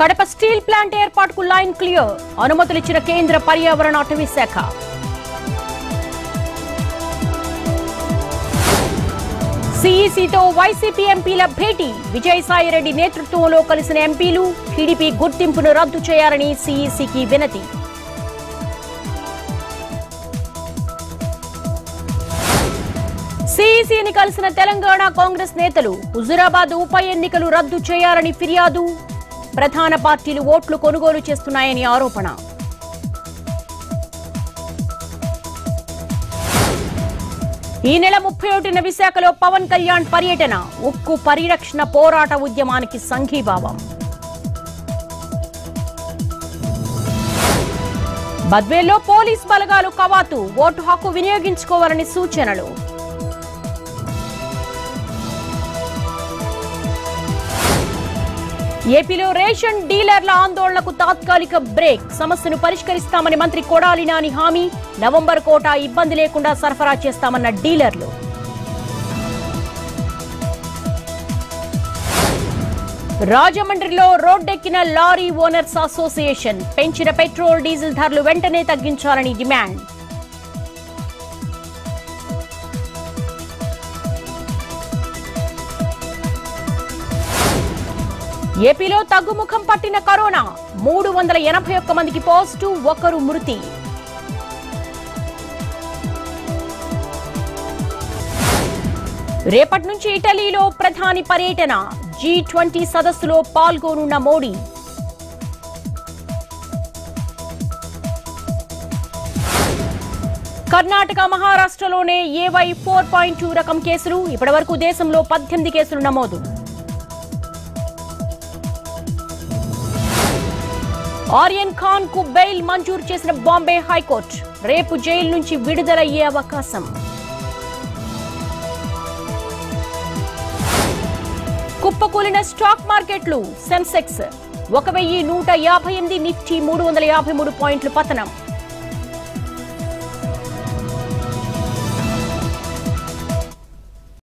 Kadapa steel plant ఏర్పాటుకు line clear. అనుమతులిచ్చిన కేంద్ర పర్యావరణ అటవీ శాఖ. సిఈసితో వైసీపీ ఎంపీల భేటీ. విజయసాయిరెడ్డి నేతృత్వంలో కలిసిన ఎంపీలు టీడీపీ గుర్తింపును రద్దు చేయాలని సిఈసికి వినతి. సిఈసిని కలిసిన తెలంగాణ కాంగ్రెస్ నేతలు హుజురాబాద్ ఉప ఎన్నికలు రద్దు చేయాలని ఫిర్యాదు. ప్రధాన పార్టీలు ఓట్లు కొనుగోలు చేస్తున్నాయని ఆరోపణ. ఈ నెల ముప్పై ఒకటిన విశాఖలో పవన్ కళ్యాణ్ పర్యటన ఉక్కు పరిరక్షణ పోరాట ఉద్యమానికి సంఘీభావం. బద్వేల్లో పోలీస్ బలగాలు కవాతు ఓటు హక్కు వినియోగించుకోవాలని సూచనలు. ఏపీలో రేషన్ డీలర్ల ఆందోళనకు తాత్కాలిక బ్రేక్. సమస్యను పరిష్కరిస్తామని మంత్రి కొడాలి నాని హామీ. నవంబర్ కోటా ఇబ్బంది లేకుండా సరఫరా చేస్తామన్న డీలర్లు. రాజమండ్రిలో రోడ్డెక్కిన లారీ ఓనర్స్ అసోసియేషన్. పెంచిన పెట్రోల్ డీజిల్ ధరలు వెంటనే తగ్గించాలని డిమాండ్. ఏపీలో తగ్గుముఖం పట్టిన కరోనా. మూడు వందల ఎనభై ఒక్క మందికి పాజిటివ్ ఒకరు మృతి. రేపటి నుంచి ఇటలీలో ప్రధాని పర్యటన. జీ ట్వంటీ సదస్సులో పాల్గొనున్న మోడీ. కర్ణాటక మహారాష్ట్రలోనే ఏవై ఫోర్ పాయింట్ టూ రకం కేసులు. ఇప్పటివరకు దేశంలో పద్దెనిమిది కేసులు నమోదు. ఆర్యన్ ఖాన్కు బెయిల్ మంజూరు చేసిన బాంబే హైకోర్టు రేపు జైలు నుంచి విడుదలయ్యే అవకాశం. కుప్పకూలిన స్టాక్ మార్కెట్లు సెన్సెక్స్ ఒక వెయ్యి నూట యాభై ఎనిమిది నిఫ్టీ మూడు వందల యాభై మూడు పాయింట్లు పతనం.